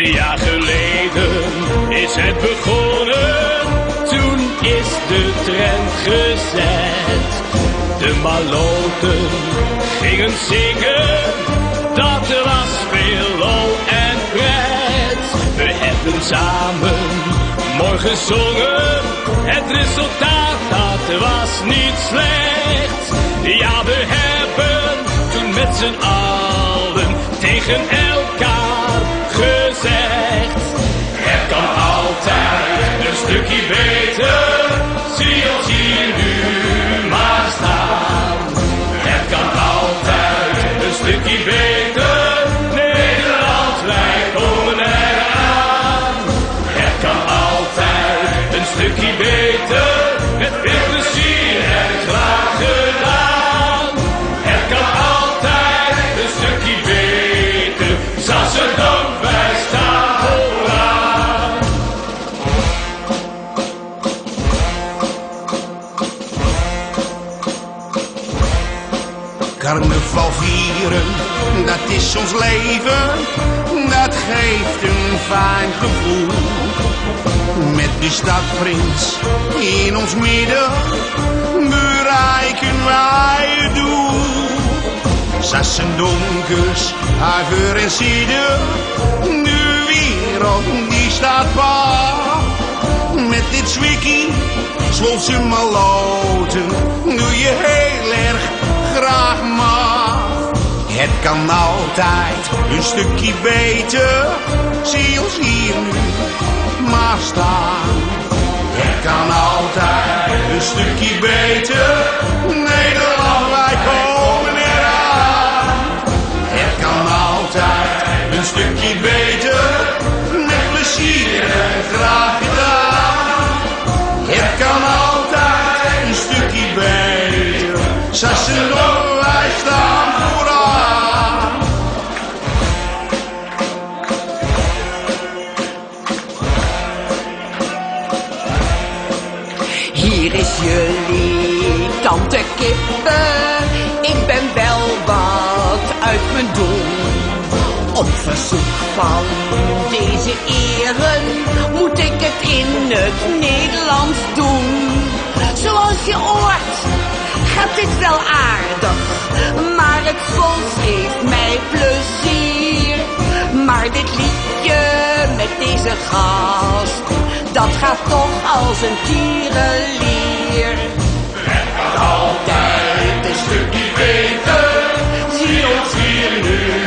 Drie jaar geleden is het begonnen, toen is de trend gezet. De maloten gingen zingen, dat was veel lol en pret. We hebben samen mooi gezongen, het resultaat dat was niet slecht. Ja, we hebben toen met z'n allen tegen elkaar stukje beter, zie ons hier nu maar staan. Het kan altijd een stukje beter, Nederland, wij komen eraan. Het kan altijd een stukje beter, Carnaval vieren, dat is ons leven, dat geeft een fijn gevoel. Met de stadprins in ons midden, bereiken wij het doel. Sassendonkers, huiver en sidder, de wereld die staat. Met dit zwikkie, Zwolse maloten, doe je heel erg Het kan altijd een stukje beter, zie ons hier nu maar staan. Het kan altijd een stukje beter, Nederland, wij komen eraan. Het kan altijd een stukje beter, tante Kippen. Ik ben wel wat uit mijn doen. Op verzoek van deze eren moet ik het in het Nederlands doen. Zoals je hoort gaat dit wel aardig, maar het soms geeft mij plezier. Maar dit liedje met deze gast, dat gaat toch als een tierenlier. Hallelujah.